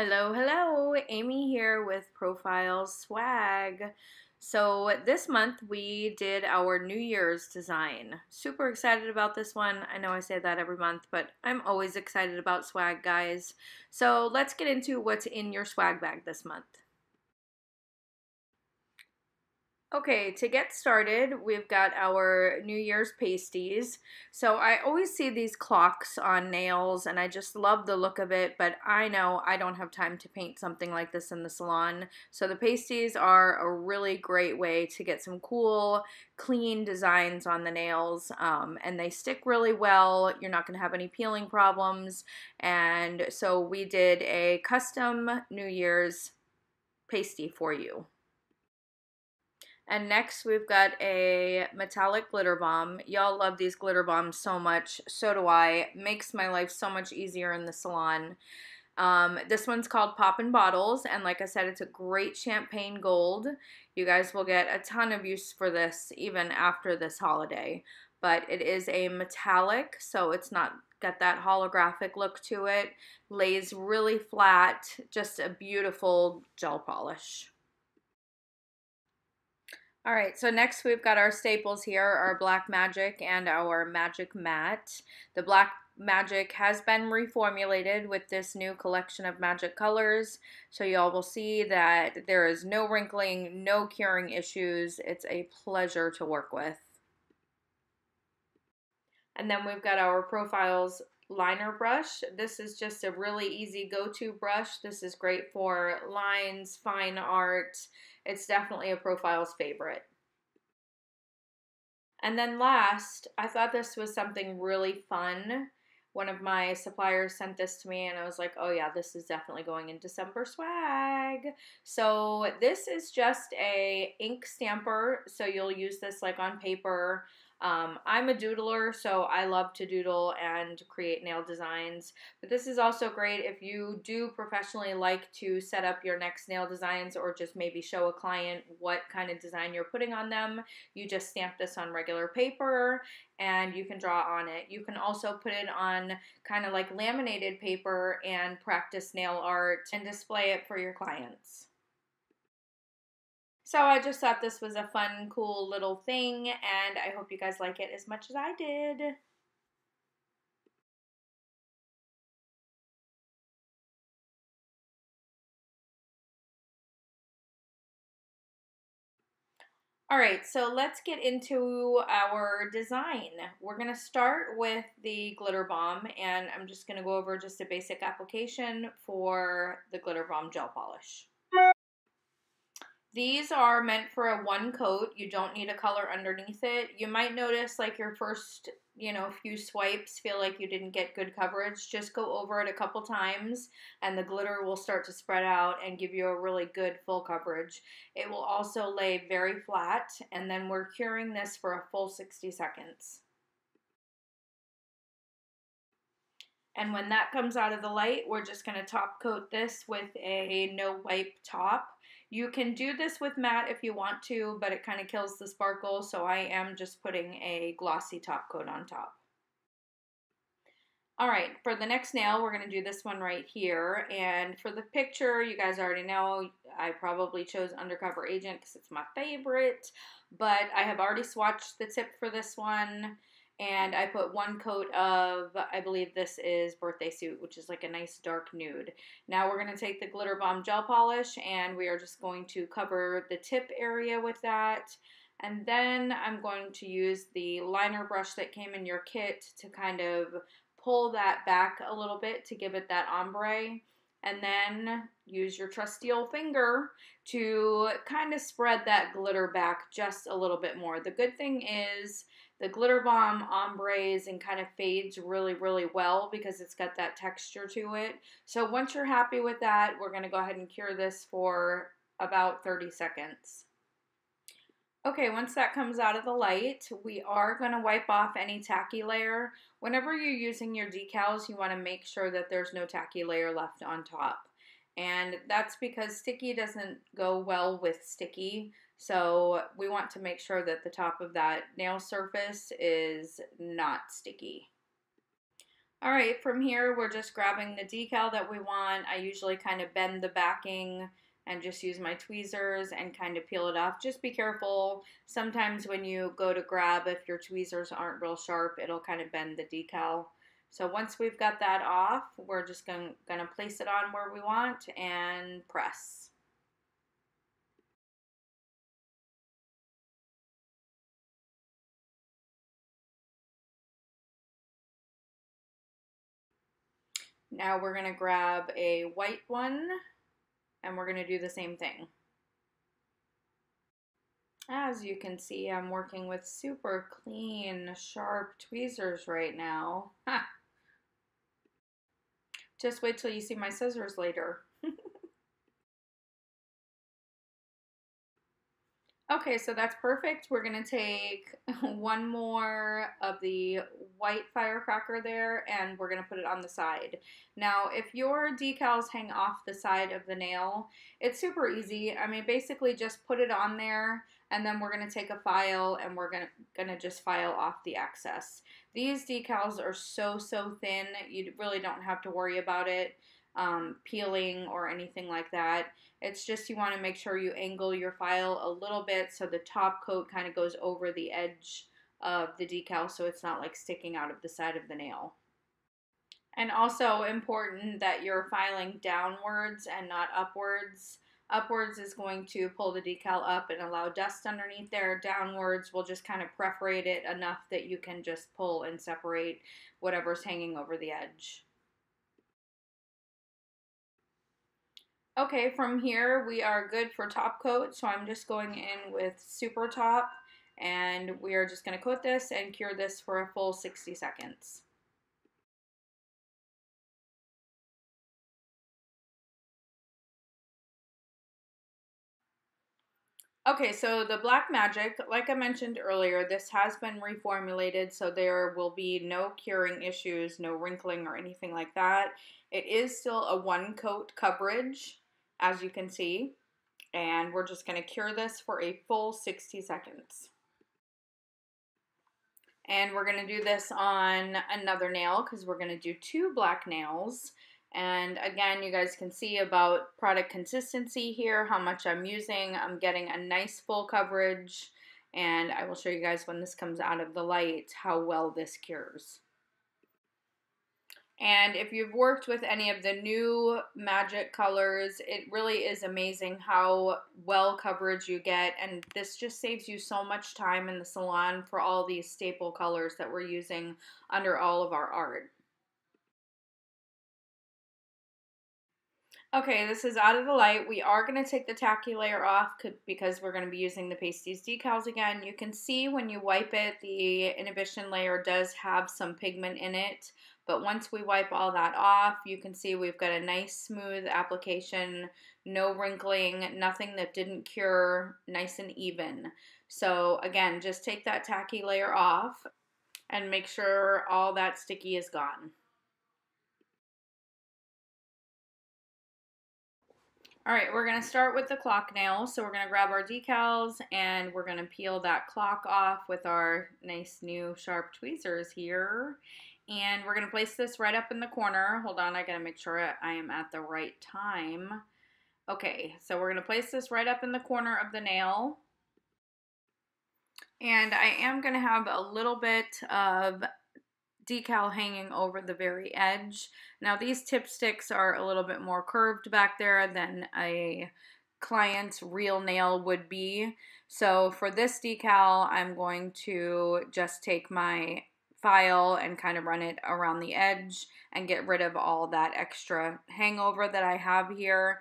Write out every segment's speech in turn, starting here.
Hello, hello, Amy here with Profile Swag. So, this month we did our New Year's design. Super excited about this one. I know I say that every month, but I'm always excited about swag, guys. So, let's get into what's in your swag bag this month. Okay, to get started, we've got our New Year's pasties. So I always see these clocks on nails and I just love the look of it, but I know I don't have time to paint something like this in the salon. So the pasties are a really great way to get some cool, clean designs on the nails um, and they stick really well. You're not going to have any peeling problems. And so we did a custom New Year's pasty for you. And next we've got a metallic glitter bomb. Y'all love these glitter bombs so much. So do I. Makes my life so much easier in the salon. Um, this one's called Poppin' Bottles, and like I said, it's a great champagne gold. You guys will get a ton of use for this even after this holiday. But it is a metallic, so it's not got that holographic look to it. Lays really flat, just a beautiful gel polish. All right, so next we've got our staples here, our Black Magic and our Magic Matte. The Black Magic has been reformulated with this new collection of magic colors. So y'all will see that there is no wrinkling, no curing issues. It's a pleasure to work with. And then we've got our Profiles liner brush. This is just a really easy go-to brush. This is great for lines, fine art. It's definitely a Profiles favorite. And then last, I thought this was something really fun. One of my suppliers sent this to me and I was like, oh yeah, this is definitely going in December swag. So this is just a ink stamper. So you'll use this like on paper um, I'm a doodler, so I love to doodle and create nail designs. But this is also great if you do professionally like to set up your next nail designs or just maybe show a client what kind of design you're putting on them. You just stamp this on regular paper and you can draw on it. You can also put it on kind of like laminated paper and practice nail art and display it for your clients. So I just thought this was a fun, cool little thing, and I hope you guys like it as much as I did. All right, so let's get into our design. We're gonna start with the glitter bomb and I'm just gonna go over just a basic application for the glitter bomb gel polish. These are meant for a one coat. You don't need a color underneath it. You might notice like your first, you know, few swipes feel like you didn't get good coverage. Just go over it a couple times and the glitter will start to spread out and give you a really good full coverage. It will also lay very flat and then we're curing this for a full 60 seconds. And when that comes out of the light, we're just going to top coat this with a no wipe top. You can do this with matte if you want to, but it kind of kills the sparkle, so I am just putting a glossy top coat on top. All right, for the next nail, we're going to do this one right here. And for the picture, you guys already know I probably chose Undercover Agent because it's my favorite. But I have already swatched the tip for this one and I put one coat of, I believe this is Birthday Suit, which is like a nice dark nude. Now we're going to take the Glitter Bomb Gel Polish and we are just going to cover the tip area with that. And then I'm going to use the liner brush that came in your kit to kind of pull that back a little bit to give it that ombre. And then use your trusty old finger to kind of spread that glitter back just a little bit more. The good thing is the glitter bomb ombres and kind of fades really, really well because it's got that texture to it. So once you're happy with that, we're going to go ahead and cure this for about 30 seconds. Okay, once that comes out of the light, we are going to wipe off any tacky layer. Whenever you're using your decals, you want to make sure that there's no tacky layer left on top. And that's because sticky doesn't go well with sticky. So we want to make sure that the top of that nail surface is not sticky. All right, from here, we're just grabbing the decal that we want. I usually kind of bend the backing and just use my tweezers and kind of peel it off. Just be careful. Sometimes when you go to grab, if your tweezers aren't real sharp, it'll kind of bend the decal. So once we've got that off, we're just going to place it on where we want and press. Now we're going to grab a white one and we're going to do the same thing. As you can see, I'm working with super clean, sharp tweezers right now. Ha! Just wait till you see my scissors later. Okay, so that's perfect. We're gonna take one more of the white firecracker there and we're gonna put it on the side. Now, if your decals hang off the side of the nail, it's super easy. I mean, basically just put it on there and then we're gonna take a file and we're gonna, gonna just file off the excess. These decals are so, so thin, you really don't have to worry about it um, peeling or anything like that. It's just you want to make sure you angle your file a little bit so the top coat kind of goes over the edge of the decal so it's not like sticking out of the side of the nail. And also important that you're filing downwards and not upwards. Upwards is going to pull the decal up and allow dust underneath there. Downwards will just kind of perforate it enough that you can just pull and separate whatever's hanging over the edge. Okay, from here we are good for top coat, so I'm just going in with Super Top, and we are just going to coat this and cure this for a full 60 seconds. Okay, so the Black Magic, like I mentioned earlier, this has been reformulated, so there will be no curing issues, no wrinkling or anything like that. It is still a one coat coverage, as you can see. And we're just going to cure this for a full 60 seconds. And we're going to do this on another nail because we're going to do two black nails. And again, you guys can see about product consistency here, how much I'm using. I'm getting a nice full coverage. And I will show you guys when this comes out of the light how well this cures. And if you've worked with any of the new magic colors, it really is amazing how well coverage you get. And this just saves you so much time in the salon for all these staple colors that we're using under all of our art. Okay, this is out of the light. We are going to take the tacky layer off because we're going to be using the pasties decals again. You can see when you wipe it, the inhibition layer does have some pigment in it. But once we wipe all that off, you can see we've got a nice smooth application, no wrinkling, nothing that didn't cure, nice and even. So again, just take that tacky layer off and make sure all that sticky is gone. All right, we're gonna start with the clock nail. So we're gonna grab our decals and we're gonna peel that clock off with our nice new sharp tweezers here. And we're going to place this right up in the corner. Hold on, I got to make sure I am at the right time. Okay, so we're going to place this right up in the corner of the nail. And I am going to have a little bit of decal hanging over the very edge. Now these tip sticks are a little bit more curved back there than a client's real nail would be. So for this decal, I'm going to just take my file and kind of run it around the edge and get rid of all that extra hangover that I have here.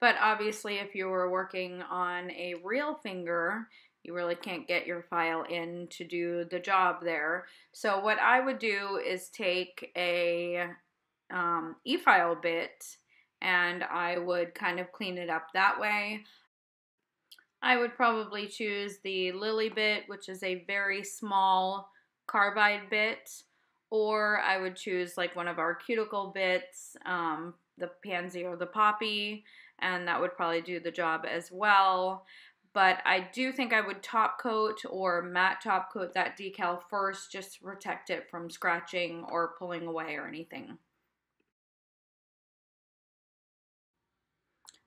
But obviously if you were working on a real finger, you really can't get your file in to do the job there. So what I would do is take a um, e-file bit and I would kind of clean it up that way. I would probably choose the Lily bit, which is a very small carbide bit, or I would choose like one of our cuticle bits, um, the pansy or the poppy, and that would probably do the job as well. but I do think I would top coat or matte top coat that decal first just to protect it from scratching or pulling away or anything.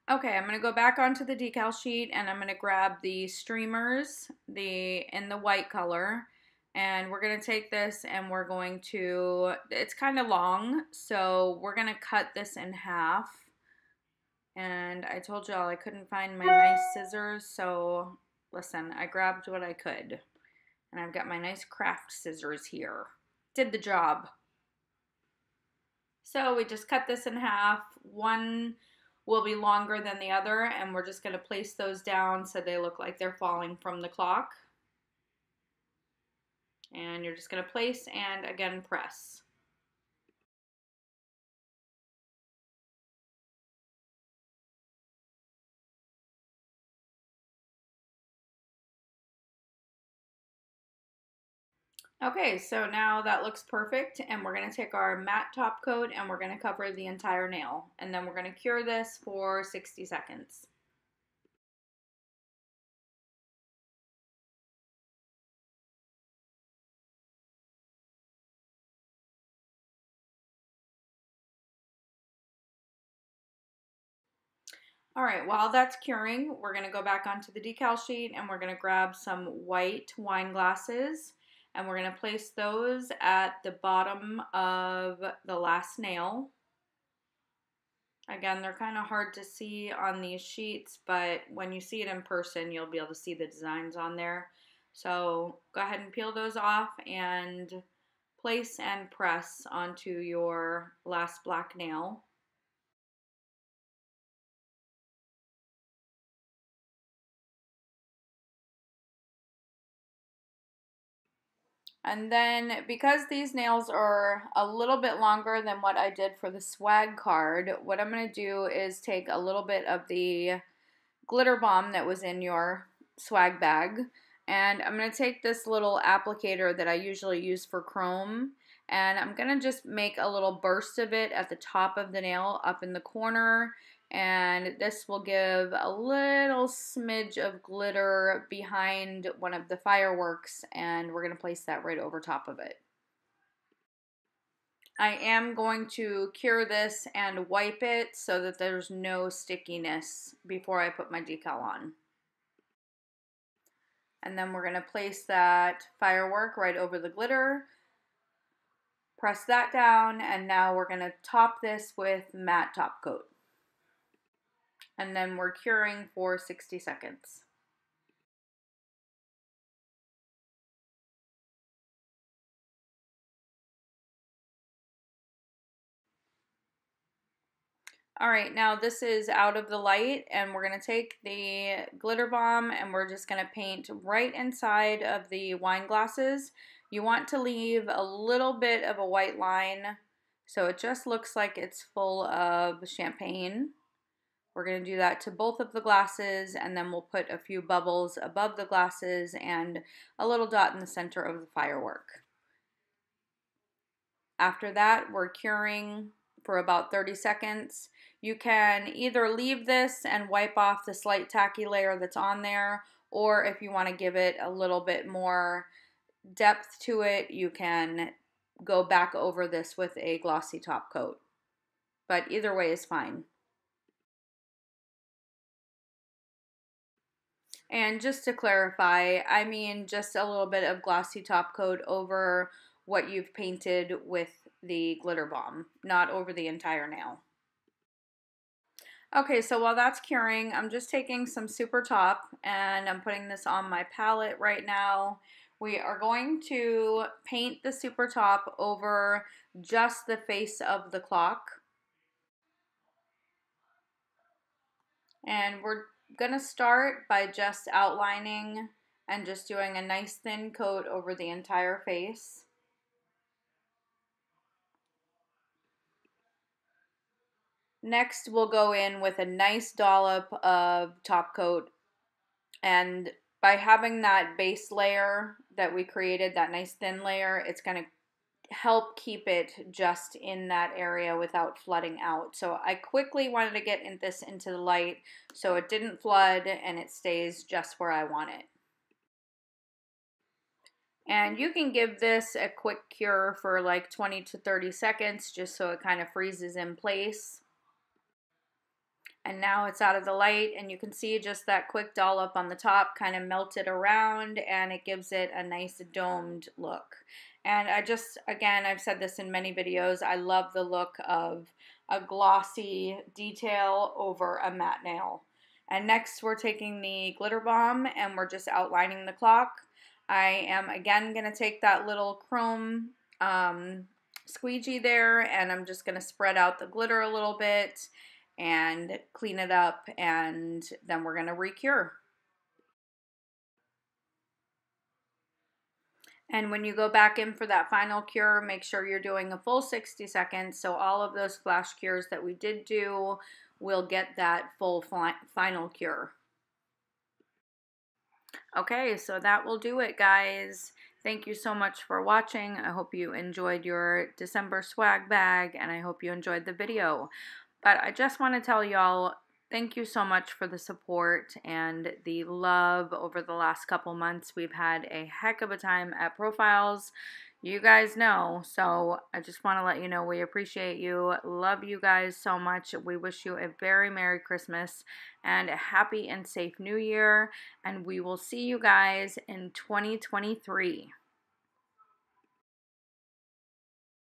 Okay, I'm going to go back onto the decal sheet and I'm going to grab the streamers the in the white color and we're going to take this and we're going to, it's kind of long, so we're going to cut this in half. And I told y'all I couldn't find my nice scissors, so listen, I grabbed what I could. And I've got my nice craft scissors here. Did the job. So we just cut this in half. One will be longer than the other, and we're just going to place those down so they look like they're falling from the clock. And you're just going to place and again press. Okay, so now that looks perfect and we're going to take our matte top coat and we're going to cover the entire nail. And then we're going to cure this for 60 seconds. All right, while that's curing, we're gonna go back onto the decal sheet and we're gonna grab some white wine glasses and we're gonna place those at the bottom of the last nail. Again, they're kind of hard to see on these sheets, but when you see it in person, you'll be able to see the designs on there. So go ahead and peel those off and place and press onto your last black nail. And then because these nails are a little bit longer than what I did for the swag card, what I'm going to do is take a little bit of the glitter bomb that was in your swag bag and I'm going to take this little applicator that I usually use for chrome and I'm going to just make a little burst of it at the top of the nail up in the corner and this will give a little smidge of glitter behind one of the fireworks and we're going to place that right over top of it. I am going to cure this and wipe it so that there's no stickiness before I put my decal on. And then we're going to place that firework right over the glitter. Press that down and now we're going to top this with matte top coat and then we're curing for 60 seconds. All right, now this is out of the light and we're gonna take the glitter bomb and we're just gonna paint right inside of the wine glasses. You want to leave a little bit of a white line so it just looks like it's full of champagne. We're going to do that to both of the glasses and then we'll put a few bubbles above the glasses and a little dot in the center of the firework. After that, we're curing for about 30 seconds. You can either leave this and wipe off the slight tacky layer that's on there, or if you want to give it a little bit more depth to it, you can go back over this with a glossy top coat. But either way is fine. And just to clarify, I mean just a little bit of glossy top coat over what you've painted with the glitter bomb, not over the entire nail. Okay, so while that's curing, I'm just taking some Super Top and I'm putting this on my palette right now. We are going to paint the Super Top over just the face of the clock. And we're going to start by just outlining and just doing a nice thin coat over the entire face. Next, we'll go in with a nice dollop of top coat. And by having that base layer that we created, that nice thin layer, it's going to help keep it just in that area without flooding out. So I quickly wanted to get in this into the light so it didn't flood and it stays just where I want it. And you can give this a quick cure for like 20 to 30 seconds just so it kind of freezes in place. And now it's out of the light and you can see just that quick dollop on the top kind of melted around and it gives it a nice domed look. And I just, again, I've said this in many videos, I love the look of a glossy detail over a matte nail. And next we're taking the glitter bomb and we're just outlining the clock. I am again going to take that little chrome um, squeegee there and I'm just going to spread out the glitter a little bit and clean it up and then we're going to recure. And when you go back in for that final cure, make sure you're doing a full 60 seconds. So all of those flash cures that we did do will get that full final cure. Okay, so that will do it, guys. Thank you so much for watching. I hope you enjoyed your December swag bag, and I hope you enjoyed the video. But I just want to tell y'all thank you so much for the support and the love over the last couple months. We've had a heck of a time at Profiles you guys know. So I just want to let you know we appreciate you. Love you guys so much. We wish you a very Merry Christmas and a happy and safe New Year. And we will see you guys in 2023.